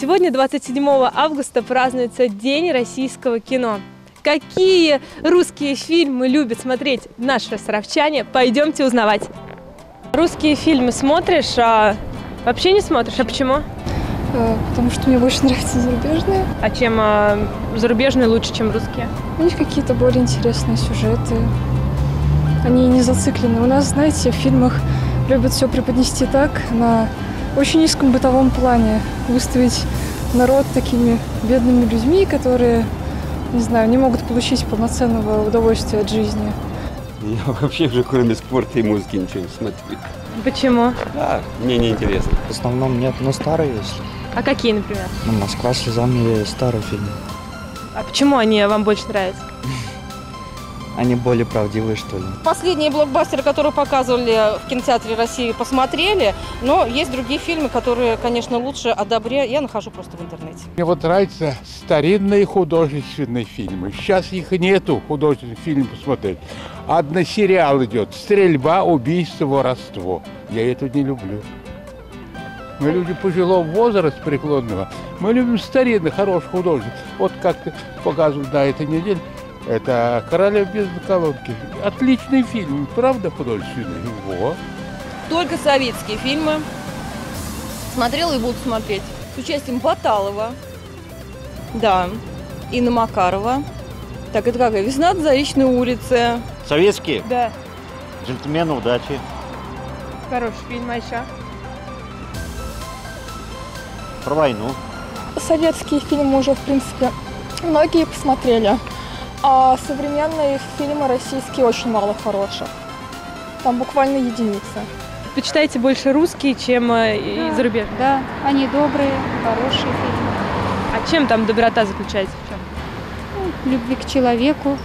Сегодня, 27 августа, празднуется День российского кино. Какие русские фильмы любят смотреть наши саровчане? Пойдемте узнавать. Русские фильмы смотришь, а вообще не смотришь? А почему? Э, Потому что мне больше нравятся зарубежные. А чем а, зарубежные лучше, чем русские? У них какие-то более интересные сюжеты. Они не зациклены. У нас, знаете, в фильмах любят все преподнести так, на очень низком бытовом плане. Выставить народ такими бедными людьми, которые, не знаю, не могут получить полноценного удовольствия от жизни. Я вообще уже кроме спорта и музыки ничего не смотрю. Почему? Да, мне не интересно. В основном нет, но старые есть. А какие, например? Ну, Москва слезами старые фильмы. А почему они вам больше нравятся? Они более правдивые, что ли. Последние блокбастеры, которые показывали в кинотеатре России, посмотрели. Но есть другие фильмы, которые, конечно, лучше о добре. Я нахожу просто в интернете. Мне вот нравятся старинные художественные фильмы. Сейчас их нету, художественных фильмов посмотреть. Одно сериал идет. Стрельба, убийство, воровство. Я это не люблю. Мы люди пожилого возраста преклонного. Мы любим старинный, хороший художник. Вот как ты показывал на этой неделе. Это «Королев без колонки». Отличный фильм, правда художественный? Вот. Только советские фильмы. Смотрела и буду смотреть. С участием Баталова. Да. Инна Макарова. Так, это какая? «Весна на Заречной улице». Советские. Да, Джентльмены удачи. хороший фильм, а еще? Про войну. Советские фильмы уже, в принципе, многие посмотрели. А современные фильмы российские очень мало хороших. Там буквально единицы. Почитайте больше русские, чем э, Да. зарубежные. Да, они добрые, хорошие фильмы. А чем там доброта заключается? В чем? Ну, любви к человеку,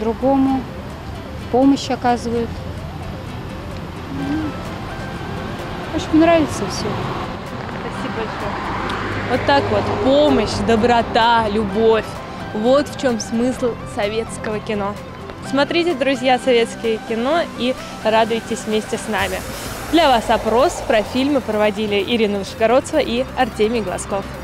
другому, помощь оказывают. Ну, В общем, нравится все. Спасибо большое. Вот так вот. Помощь, доброта, любовь. Вот в чем смысл советского кино. Смотрите, друзья, советское кино и радуйтесь вместе с нами. Для вас опрос про фильмы проводили Ирина Вышегородцева и Артемий Глазков.